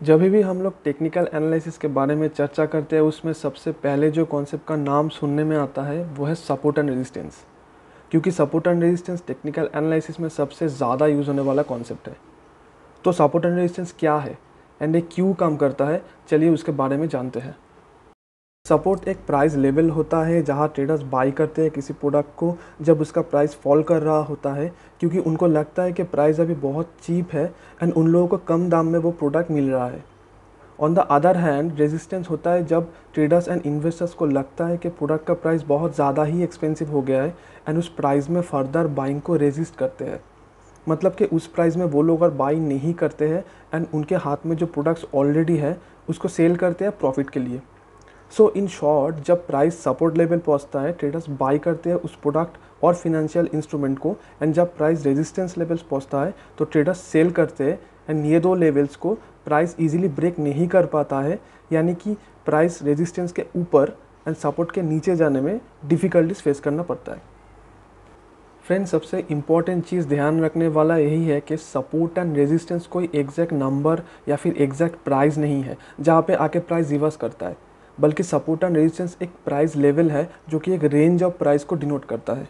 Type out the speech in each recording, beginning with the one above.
जब भी हम लोग टेक्निकल एनालिसिस के बारे में चर्चा करते हैं, उसमें सबसे पहले जो कॉन्सेप्ट का नाम सुनने में आता है, वो है सपोर्ट एंड रेजिस्टेंस क्योंकि support and resistance technical analysis में सबसे ज़्यादा यूज़ होने वाला कॉन्सेप्ट है। तो सपोर्ट एंड रेजिस्टेंस क्या है? एंड ये क्यों काम करता है? चलिए उसके बारे में जानते हैं। सपोर्ट एक प्राइस लेवल होता है जहाँ ट्रेडर्स बाई करते हैं किसी प्रोडक्ट को जब उसका प्राइस फॉल कर रहा होता है, क्योंकि उनको लगता है कि प्राइस अभी बहुत चीप है एंड उन लोगों को कम दाम में वो प्रोडक्ट मिल रहा है। On the other hand resistance होता है जब ट्रेडर्स एंड इन्वेस्टर्स को लगता है कि प्रोडक्ट का प्राइस बहुत ज़्यादा ही एक्सपेंसिव हो गया है एंड उस प्राइस में फर्दर बाइंग को रेजिस्ट करते हैं। मतलब कि उस प्राइस में वो लोग अगर बाई नहीं करते हैं एंड उनके हाथ में जो प्रोडक्ट्स ऑलरेडी है, उसको सेल करते हैं प्रॉफिट के लिए। सो इन शॉर्ट जब प्राइस सपोर्ट लेवल पहुँचता है ट्रेडर्स बाई करते हैं उस प्रोडक्ट और फिनेंशियल इंस्ट्रूमेंट को एंड जब प्राइस रेजिस्टेंस लेवल्स पहुँचता है तो ट्रेडर्स सेल करते हैं एंड ये दो लेवल्स को प्राइस इजीली ब्रेक नहीं कर पाता है, यानी कि प्राइस रेजिस्टेंस के ऊपर एंड सपोर्ट के नीचे जाने में डिफ़िकल्टीज फेस करना पड़ता है। फ्रेंड सबसे इंपॉर्टेंट चीज़ ध्यान रखने वाला यही है कि सपोर्ट एंड रेजिस्टेंस कोई एग्जैक्ट नंबर या फिर एग्जैक्ट प्राइस नहीं है, जहाँ पे आके प्राइस रिवर्स करता है। बल्कि सपोर्ट एंड रेजिस्टेंस एक प्राइस लेवल है जो कि एक रेंज ऑफ़ प्राइस को डिनोट करता है।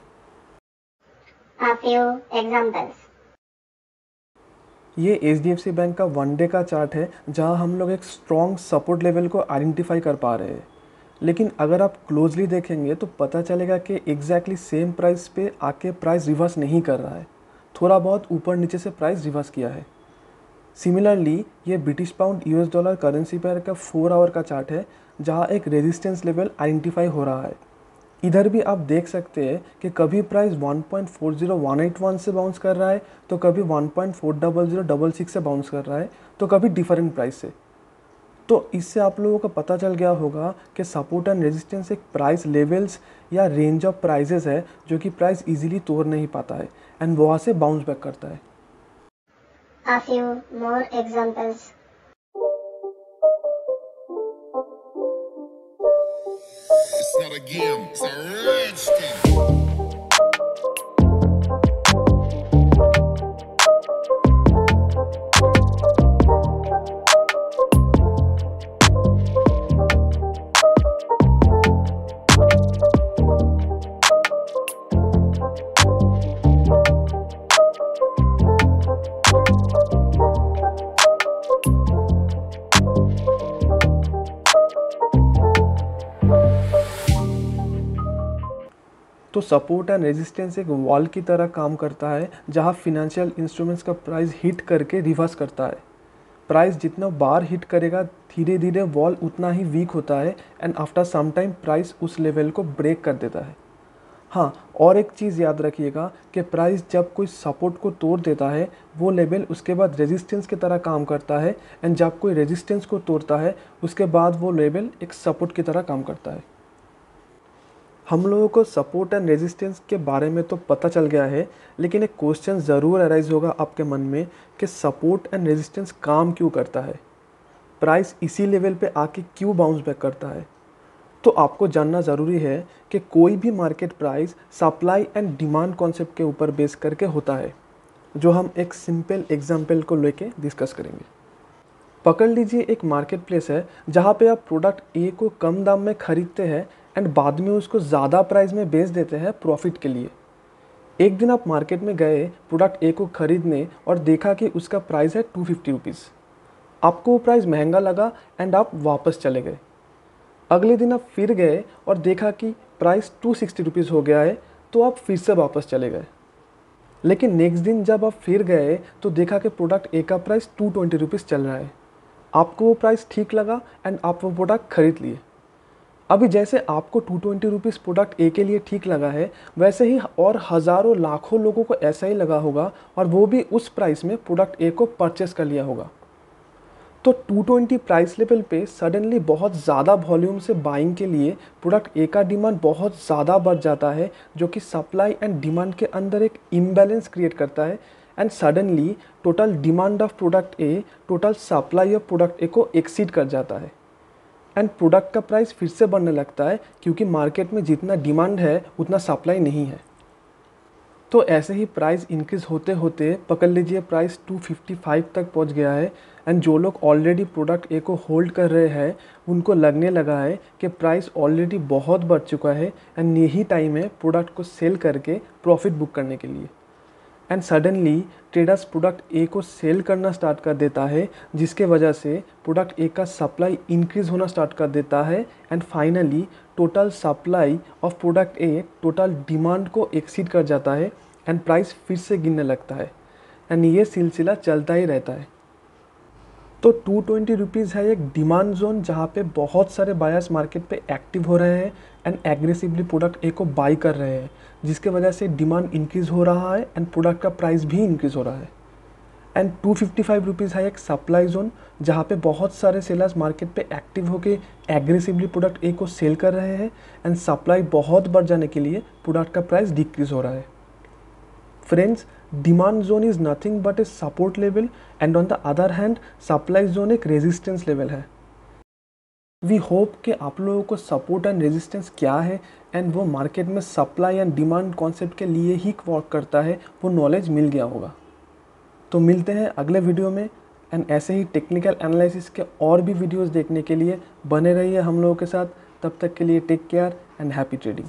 ये H D F C bank का वन डे का चार्ट है जहाँ हम लोग एक स्ट्रॉन्ग सपोर्ट लेवल को आइडेंटिफाई कर पा रहे हैं। लेकिन अगर आप क्लोजली देखेंगे तो पता चलेगा कि एग्जैक्टली सेम प्राइस पे आके प्राइस रिवर्स नहीं कर रहा है। थोड़ा बहुत ऊपर नीचे से प्राइस रिवर्स किया है। सिमिलरली ये British pound US dollar currency pair का फोर आवर का चार्ट है जहाँ एक रेजिस्टेंस लेवल आइडेंटिफाई हो रहा है। इधर भी आप देख सकते हैं कि कभी प्राइस 1.40181 से बाउंस कर रहा है तो कभी 1.40066 से बाउंस कर रहा है तो कभी डिफरेंट प्राइस से। तो इससे आप लोगों को पता चल गया होगा कि सपोर्ट एंड रेजिस्टेंस एक प्राइस लेवल्स या रेंज ऑफ़ प्राइजेस है, जो कि प्राइस इजीली तोड़ नहीं पाता है एंड वहाँ से बाउंस बैक करता है। A few more examples. It's not a game, it's a तो सपोर्ट एंड रेजिस्टेंस एक वॉल की तरह काम करता है, जहाँ फिनेंशियल इंस्ट्रूमेंट्स का प्राइस हिट करके रिवर्स करता है। प्राइस जितना बार हिट करेगा धीरे धीरे वॉल उतना ही वीक होता है and after some time price उस लेवल को ब्रेक कर देता है। हाँ और एक चीज़ याद रखिएगा कि प्राइस जब कोई सपोर्ट को तोड़ देता है, वो लेवल उसके बाद रेजिस्टेंस की तरह काम करता है एंड जब कोई रेजिस्टेंस को तोड़ता है, उसके बाद वो लेवल एक सपोर्ट की तरह काम करता है। हम लोगों को सपोर्ट एंड रेजिस्टेंस के बारे में तो पता चल गया है, लेकिन एक क्वेश्चन ज़रूर अराइज होगा आपके मन में कि सपोर्ट एंड रेजिस्टेंस काम क्यों करता है? प्राइस इसी लेवल पे आके क्यों बाउंस बैक करता है? तो आपको जानना ज़रूरी है कि कोई भी market price supply and demand concept के ऊपर बेस करके होता है, जो हम एक सिंपल एग्ज़ाम्पल को लेके डिस्कस करेंगे। पकड़ लीजिए एक मार्केट प्लेस है, जहाँ पे आप प्रोडक्ट ए को कम दाम में खरीदते हैं एंड बाद में उसको ज़्यादा प्राइस में बेच देते हैं प्रॉफिट के लिए। एक दिन आप मार्केट में गए प्रोडक्ट ए को खरीदने और देखा कि उसका प्राइस है टू फिफ्टी रुपीज़ आपको वो प्राइस महँगा लगा एंड आप वापस चले गए। अगले दिन आप फिर गए और देखा कि प्राइस टू सिक्सटी रुपीज़ हो गया है तो आप फिर से वापस चले गए। लेकिन नेक्स्ट दिन जब आप फिर गए तो देखा कि प्रोडक्ट ए का प्राइस टू ट्वेंटी रुपीज़ चल रहा है। आपको वो प्राइस ठीक लगा एंड आप वो प्रोडक्ट खरीद लिए। अभी जैसे आपको two twenty rupees product A के लिए ठीक लगा है, वैसे ही और हज़ारों, लाखों लोगों को ऐसा ही लगा होगा और वो भी उस प्राइस में प्रोडक्ट ए को परचेस कर लिया होगा। तो 220 प्राइस लेवल पे सडनली बहुत ज़्यादा वॉल्यूम से बाइंग के लिए प्रोडक्ट ए का डिमांड बहुत ज़्यादा बढ़ जाता है, जो कि सप्लाई एंड डिमांड के अंदर एक इम्बैलेंस क्रिएट करता है। And suddenly total demand of product A total supply of product A को एक्सीड कर जाता है। एंड प्रोडक्ट का प्राइस फिर से बढ़ने लगता है, क्योंकि मार्केट में जितना डिमांड है, उतना सप्लाई नहीं है। तो ऐसे ही प्राइस इंक्रीज़ होते होते, पकड़ लीजिए प्राइस 255 तक पहुँच गया है एंड जो लोग ऑलरेडी प्रोडक्ट ए को होल्ड कर रहे हैं, उनको लगने लगा है कि प्राइस ऑलरेडी बहुत बढ़ चुका है एंड यही टाइम है प्रोडक्ट को सेल करके प्रॉफिट बुक करने के लिए। And suddenly traders product A को सेल करना स्टार्ट कर देता है, जिसके वजह से प्रोडक्ट ए का सप्लाई इंक्रीज होना स्टार्ट कर देता है and finally total supply of product A total demand को एक्सीड कर जाता है एंड प्राइस फिर से गिरने लगता है। एंड ये सिलसिला चलता ही रहता है। तो टू ट्वेंटी रुपीज़ है एक डिमांड जोन जहाँ पे बहुत सारे बायर्स मार्केट पे एक्टिव हो रहे हैं एंड एग्रेसिवली प्रोडक्ट ए को बाई कर रहे हैं, जिसके वजह से डिमांड इंक्रीज़ हो रहा है एंड प्रोडक्ट का प्राइस भी इंक्रीज़ हो रहा है। And two fifty five rupees है एक सप्लाई जोन जहाँ पे बहुत सारे सेलर्स मार्केट पे एक्टिव होके एग्रेसिवली प्रोडक्ट ए को सेल कर रहे हैं एंड सप्लाई बहुत बढ़ जाने के लिए प्रोडक्ट का प्राइस डिक्रीज़ हो रहा है। Friends demand zone is nothing but a support level and on the other hand supply zone एक रेजिस्टेंस लेवल है। वी होप कि आप लोगों को सपोर्ट एंड रेजिस्टेंस क्या है एंड वो मार्केट में सप्लाई एंड डिमांड कॉन्सेप्ट के लिए ही वर्क करता है, वो नॉलेज मिल गया होगा। तो मिलते हैं अगले वीडियो में एंड ऐसे ही टेक्निकल एनालिसिस के और भी वीडियोस देखने के लिए, बने रहिए हम लोगों के साथ। तब तक के लिए take care and happy trading